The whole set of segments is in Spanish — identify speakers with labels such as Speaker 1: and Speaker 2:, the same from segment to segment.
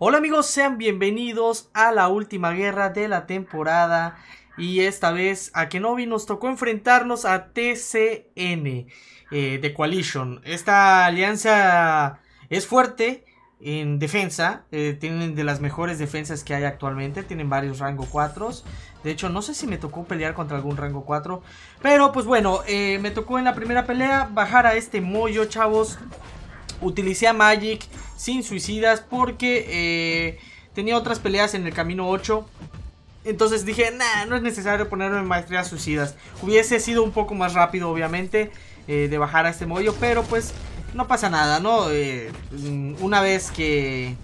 Speaker 1: Hola amigos, sean bienvenidos a la última guerra de la temporada y esta vez a Kenobi nos tocó enfrentarnos a TCN eh, de Coalition. Esta alianza es fuerte en defensa, eh, tienen de las mejores defensas que hay actualmente, tienen varios rango 4. De hecho, no sé si me tocó pelear contra algún rango 4. Pero pues bueno, eh, me tocó en la primera pelea bajar a este mollo, chavos. Utilicé a Magic sin suicidas porque eh, tenía otras peleas en el camino 8. Entonces dije, nah, no es necesario ponerme en maestría suicidas. Hubiese sido un poco más rápido, obviamente, eh, de bajar a este mollo, pero pues no pasa nada, ¿no? Eh, una vez que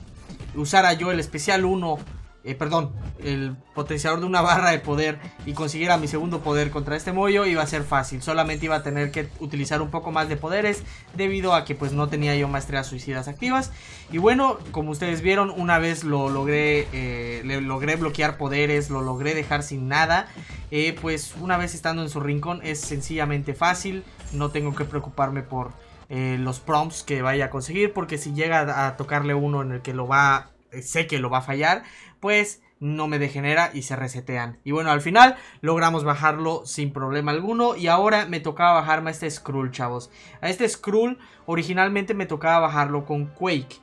Speaker 1: usara yo el especial 1 eh, perdón, el potenciador de una barra de poder y consiguiera mi segundo poder contra este mollo iba a ser fácil. Solamente iba a tener que utilizar un poco más de poderes debido a que pues no tenía yo maestrías suicidas activas. Y bueno, como ustedes vieron, una vez lo logré, eh, le logré bloquear poderes, lo logré dejar sin nada. Eh, pues una vez estando en su rincón es sencillamente fácil, no tengo que preocuparme por los prompts que vaya a conseguir porque si llega a tocarle uno en el que lo va sé que lo va a fallar, pues no me degenera y se resetean. Y bueno, al final logramos bajarlo sin problema alguno. Y ahora me tocaba bajarme a este Skrull, chavos. A este Skrull originalmente me tocaba bajarlo con Quake.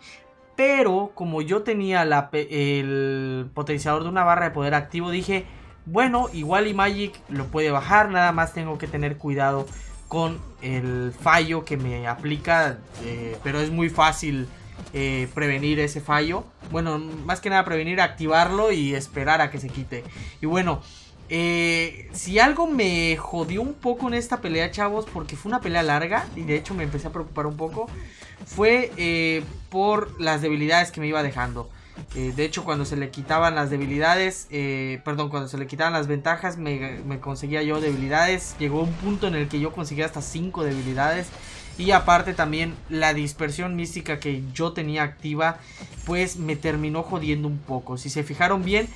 Speaker 1: Pero como yo tenía el potenciador de una barra de poder activo, dije, bueno, igual y Magic lo puede bajar. Nada más tengo que tener cuidado con el fallo que me aplica. Eh, pero es muy fácil eh, prevenir ese fallo. Bueno, más que nada prevenir, activarlo y esperar a que se quite. Y bueno, eh, si algo me jodió un poco en esta pelea, chavos, porque fue una pelea larga y de hecho me empecé a preocupar un poco, fue eh, por las debilidades que me iba dejando. de hecho, cuando se le quitaban las debilidades, perdón, cuando se le quitaban las ventajas, me, me conseguía yo debilidades. Llegó un punto en el que yo conseguía hasta 5 debilidades. Y aparte también la dispersión mística que yo tenía activa, pues me terminó jodiendo un poco. Si se fijaron bien,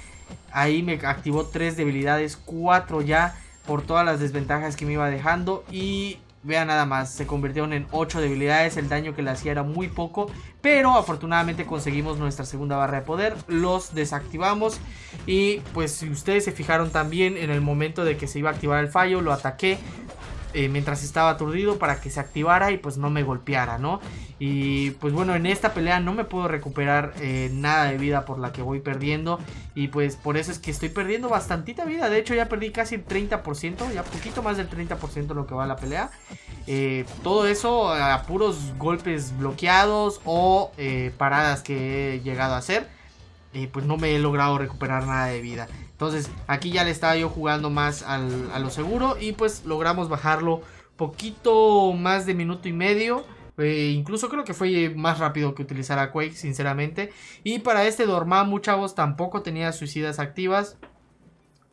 Speaker 1: ahí me activó tres debilidades, cuatro ya por todas las desventajas que me iba dejando. Y vean nada más, se convirtieron en 8 debilidades, el daño que le hacía era muy poco, pero afortunadamente conseguimos nuestra segunda barra de poder, los desactivamos y pues si ustedes se fijaron también en el momento de que se iba a activar el fallo, lo ataqué, eh, mientras estaba aturdido para que se activara y pues no me golpeara, ¿no? Y pues bueno, en esta pelea no me puedo recuperar eh, nada de vida por la que voy perdiendo. Y pues por eso es que estoy perdiendo bastantita vida. De hecho ya perdí casi el 30%, ya poquito más del 30% lo que va a la pelea. Eh, todo eso a puros golpes bloqueados o paradas que he llegado a hacer. pues no me he logrado recuperar nada de vida. Entonces aquí ya le estaba yo jugando más a lo seguro y pues logramos bajarlo poquito más de minuto y medio. Eh, incluso creo que fue más rápido que utilizar a Quake, sinceramente. Y para este Dormammu, chavos, tampoco tenía suicidas activas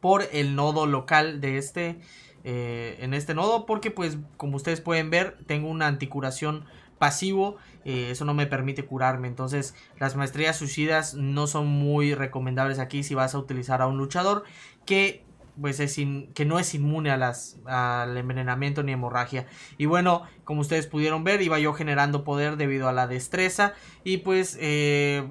Speaker 1: por el nodo local de este. Eh, en este nodo, porque pues como ustedes pueden ver, tengo una anticuración pasivo, eh, eso no me permite curarme. Entonces, las maestrías suicidas no son muy recomendables aquí si vas a utilizar a un luchador que pues es que no es inmune a las al envenenamiento ni hemorragia. Y bueno, como ustedes pudieron ver, iba yo generando poder debido a la destreza y pues eh,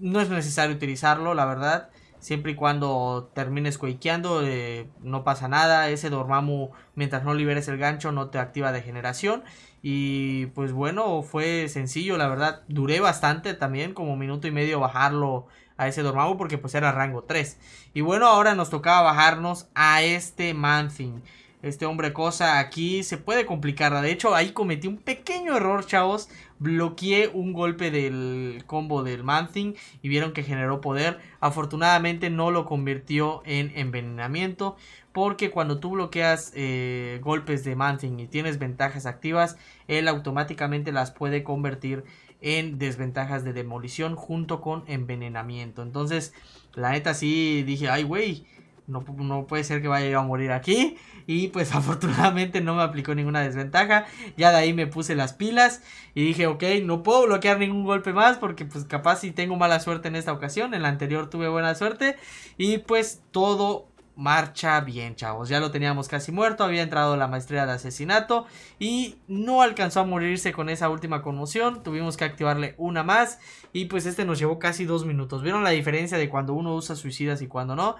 Speaker 1: no es necesario utilizarlo, la verdad. Siempre y cuando termines quakeando, eh, no pasa nada. Ese Dormammu, mientras no liberes el gancho, no te activa de generación. Y pues bueno, fue sencillo, la verdad. Duré bastante también, como minuto y medio bajarlo a ese Dormammu porque pues era rango 3. Y bueno, ahora nos tocaba bajarnos a este Manthing. Este hombre cosa aquí se puede complicar. De hecho, ahí cometí un pequeño error, chavos. Bloqueé un golpe del combo del Manthing y vieron que generó poder. Afortunadamente no lo convirtió en envenenamiento. Porque cuando tú bloqueas eh, golpes de Manthing y tienes ventajas activas, él automáticamente las puede convertir en desventajas de demolición junto con envenenamiento. Entonces, la neta sí dije, ay güey, no, no, puede ser que vaya a morir aquí. Y pues afortunadamente no me aplicó ninguna desventaja. Ya de ahí me puse las pilas y dije, ok, no puedo bloquear ningún golpe más porque pues capaz si tengo mala suerte en esta ocasión. En la anterior tuve buena suerte. Y pues todo marcha bien, chavos. Ya lo teníamos casi muerto, había entrado la maestría de asesinato y no alcanzó a morirse con esa última conmoción. Tuvimos que activarle una más y pues este nos llevó casi dos minutos. ¿Vieron la diferencia de cuando uno usa suicidas y cuando no?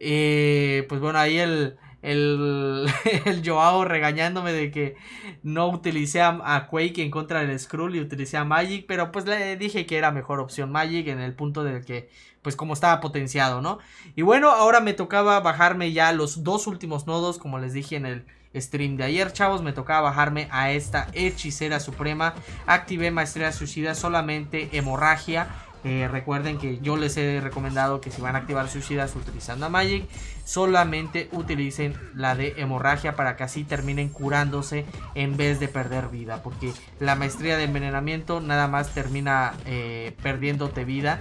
Speaker 1: Eh, pues bueno, ahí el, el, el Joao regañándome de que no utilicé a, Quake en contra del Skrull y utilicé a Magic, pero pues le dije que era mejor opción Magic en el punto del que, pues como estaba potenciado, ¿no? Y bueno, ahora me tocaba bajarme ya los dos últimos nodos, como les dije en el stream de ayer, chavos, me tocaba bajarme a esta hechicera suprema, activé maestría suicida solamente hemorragia, eh, recuerden que yo les he recomendado que si van a activar suicidas utilizando a Magic, solamente utilicen la de hemorragia para que así terminen curándose en vez de perder vida. Porque la maestría de envenenamiento nada más termina eh, perdiéndote vida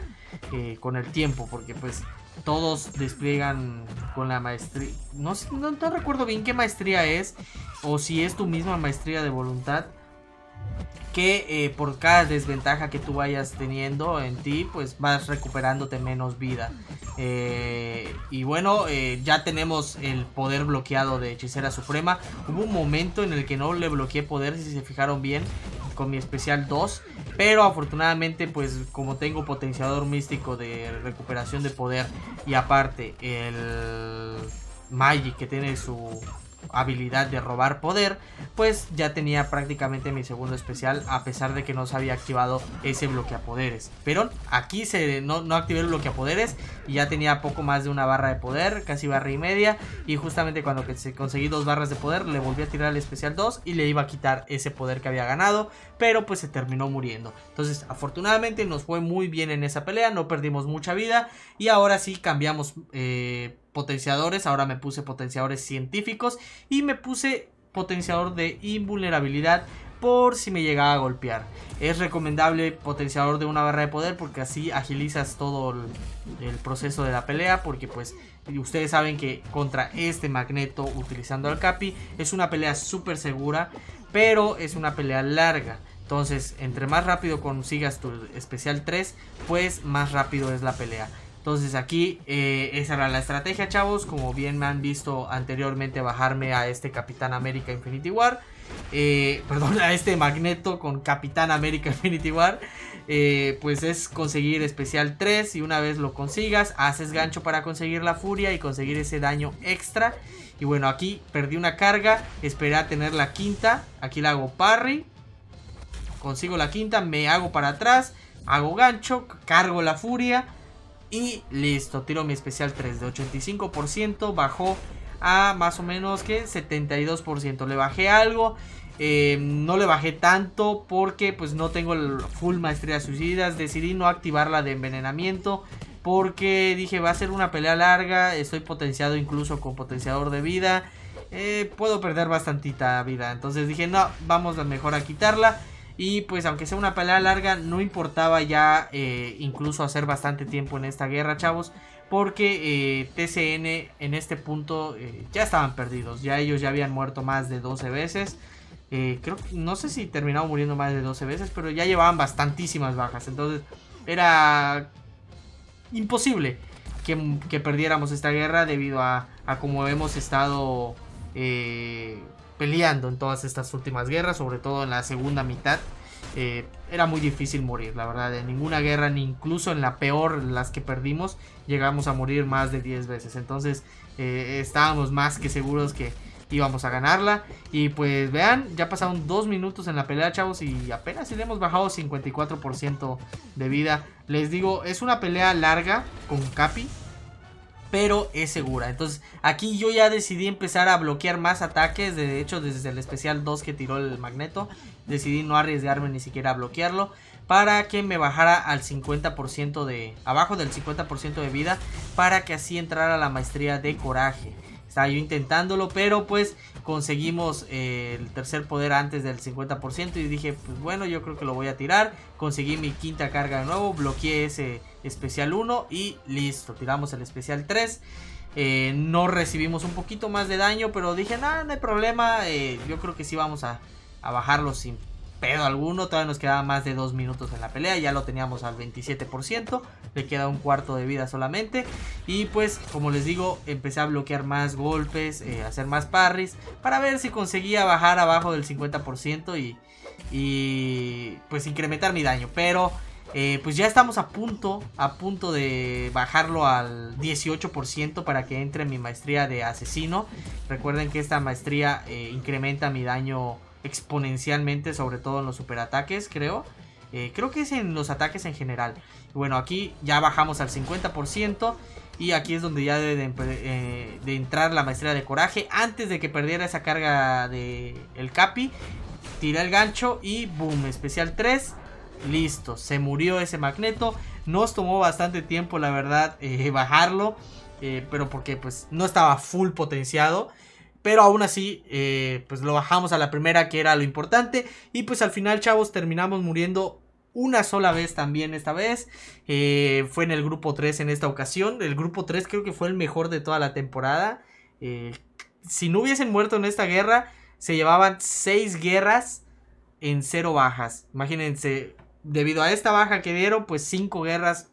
Speaker 1: eh, con el tiempo. Porque pues todos despliegan con la maestría. No, no, no recuerdo bien qué maestría es. O si es tu misma maestría de voluntad que eh, por cada desventaja que tú vayas teniendo en ti, pues vas recuperándote menos vida. Eh, y bueno, eh, ya tenemos el poder bloqueado de Hechicera Suprema. Hubo un momento en el que no le bloqueé poder, si se fijaron bien, con mi especial 2. Pero afortunadamente, pues como tengo potenciador místico de recuperación de poder y aparte el Magic que tiene su habilidad de robar poder, pues ya tenía prácticamente mi segundo especial a pesar de que no se había activado ese bloqueapoderes. Pero aquí se, no, no activé el bloqueapoderes y ya tenía poco más de una barra de poder, casi barra y media. Y justamente cuando conseguí dos barras de poder le volví a tirar el especial 2 y le iba a quitar ese poder que había ganado. Pero pues se terminó muriendo. Entonces afortunadamente nos fue muy bien en esa pelea, no perdimos mucha vida y ahora sí cambiamos... Eh, potenciadores, ahora me puse potenciadores científicos y me puse potenciador de invulnerabilidad por si me llegaba a golpear. Es recomendable potenciador de una barra de poder porque así agilizas todo el, proceso de la pelea porque pues ustedes saben que contra este magneto utilizando al capi es una pelea súper segura pero es una pelea larga. Entonces, entre más rápido consigas tu especial 3, pues más rápido es la pelea. Entonces aquí eh, esa era la estrategia, chavos. Como bien me han visto anteriormente bajarme a este Capitán América Infinity War. Eh, perdón, a este Magneto con Capitán América Infinity War. Eh, pues es conseguir especial 3 y una vez lo consigas, haces gancho para conseguir la furia y conseguir ese daño extra. Y bueno, aquí perdí una carga, esperé a tener la quinta, aquí la hago parry, consigo la quinta, me hago para atrás, hago gancho, cargo la furia y listo, tiro mi especial 3 de 85%, bajó a más o menos que 72%. Le bajé algo, eh, no le bajé tanto porque pues no tengo el full maestría suicidas. Decidí no activar la de envenenamiento porque dije va a ser una pelea larga, estoy potenciado incluso con potenciador de vida. Eh, puedo perder bastantita vida. Entonces dije no, vamos mejor a quitarla. Y pues aunque sea una pelea larga, no importaba ya eh, incluso hacer bastante tiempo en esta guerra, chavos. Porque eh, TCN en este punto eh, ya estaban perdidos. Ya ellos ya habían muerto más de 12 veces. creo no sé si terminaron muriendo más de 12 veces, pero ya llevaban bastantísimas bajas. Entonces era imposible que, perdiéramos esta guerra debido a, a como hemos estado peleando en todas estas últimas guerras, sobre todo en la segunda mitad. Eh, era muy difícil morir, la verdad. En ninguna guerra, ni incluso en la peor, las que perdimos, llegamos a morir más de 10 veces. Entonces eh, estábamos más que seguros que íbamos a ganarla. Y pues vean, ya pasaron dos minutos en la pelea, chavos, y apenas le hemos bajado 54% de vida. Les digo, es una pelea larga con Capi pero es segura. Entonces aquí yo ya decidí empezar a bloquear más ataques. De hecho, desde el especial 2 que tiró el magneto, decidí no arriesgarme ni siquiera a bloquearlo. Para que me bajara al 50% de... Abajo del 50% de vida. Para que así entrara la maestría de coraje. Estaba yo intentándolo, pero pues conseguimos eh, el tercer poder antes del 50% y dije, pues bueno, yo creo que lo voy a tirar. Conseguí mi quinta carga de nuevo, bloqueé ese especial 1 y listo, tiramos el especial 3. Eh, no recibimos un poquito más de daño, pero dije, nada, no hay problema, eh, yo creo que sí vamos a, a bajarlo sin alguno. Todavía nos quedaba más de 2 minutos en la pelea. Ya lo teníamos al 27%. Le queda un cuarto de vida solamente. Y pues, como les digo, empecé a bloquear más golpes, eh, hacer más parries. Para ver si conseguía bajar abajo del 50% y, y pues incrementar mi daño. Pero eh, pues ya estamos a punto, a punto de bajarlo al 18% para que entre mi maestría de asesino. Recuerden que esta maestría eh, incrementa mi daño exponencialmente, sobre todo en los superataques, creo. Eh, creo que es en los ataques en general. Bueno, aquí ya bajamos al 50%. Y aquí es donde ya debe de, entrar la maestría de coraje. Antes de que perdiera esa carga de el capi. Tiré el gancho y boom, especial 3. Listo, se murió ese magneto. Nos tomó bastante tiempo, la verdad, eh, bajarlo. Eh, pero porque pues no estaba full potenciado. Pero aún así, eh, pues lo bajamos a la primera, que era lo importante. Y pues al final, chavos, terminamos muriendo una sola vez también esta vez. fue en el grupo 3 en esta ocasión. El grupo 3 creo que fue el mejor de toda la temporada. si no hubiesen muerto en esta guerra, se llevaban 6 guerras en 0 bajas. Imagínense, debido a esta baja que dieron, pues cinco guerras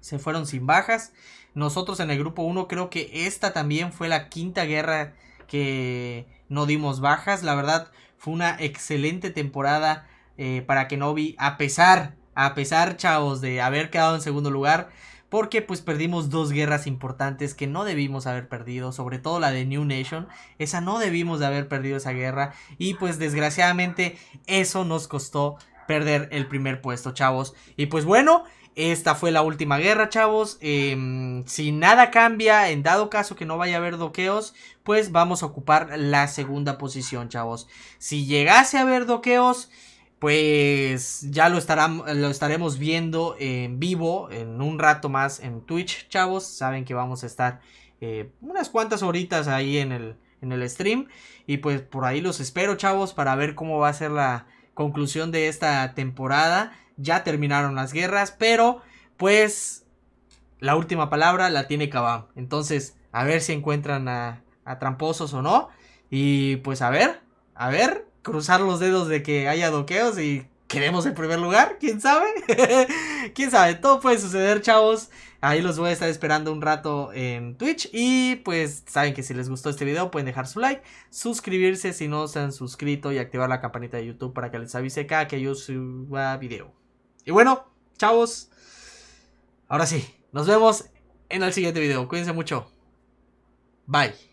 Speaker 1: se fueron sin bajas. Nosotros en el grupo 1 creo que esta también fue la quinta guerra que no dimos bajas. La verdad fue una excelente temporada eh, para Kenobi a pesar, a pesar chavos de haber quedado en segundo lugar. Porque pues perdimos dos guerras importantes que no debimos haber perdido, sobre todo la de New Nation, esa no debimos de haber perdido esa guerra y pues desgraciadamente eso nos costó perder el primer puesto, chavos. Y pues bueno, esta fue la última guerra, chavos. Em, si nada cambia, en dado caso que no vaya a haber doqueos, pues vamos a ocupar la segunda posición, chavos. Si llegase a haber doqueos, pues ya lo, estaremos viendo en vivo en un rato más en Twitch, chavos. Saben que vamos a estar eh, unas cuantas horitas ahí en el, en el stream. Y pues por ahí los espero, chavos, para ver cómo va a ser la, conclusión de esta temporada. Ya terminaron las guerras, pero pues la última palabra la tiene Kabam. Entonces, a ver si encuentran a, tramposos o no. Y pues a ver, a ver, cruzar los dedos de que haya doqueos y queremos el primer lugar, quién sabe. quién sabe, todo puede suceder, chavos. Ahí los voy a estar esperando un rato en Twitch. Y pues saben que si les gustó este video pueden dejar su like, suscribirse si no se han suscrito y activar la campanita de YouTube para que les avise cada que yo suba video. Y bueno, chavos. Ahora sí, nos vemos en el siguiente video. Cuídense mucho. Bye.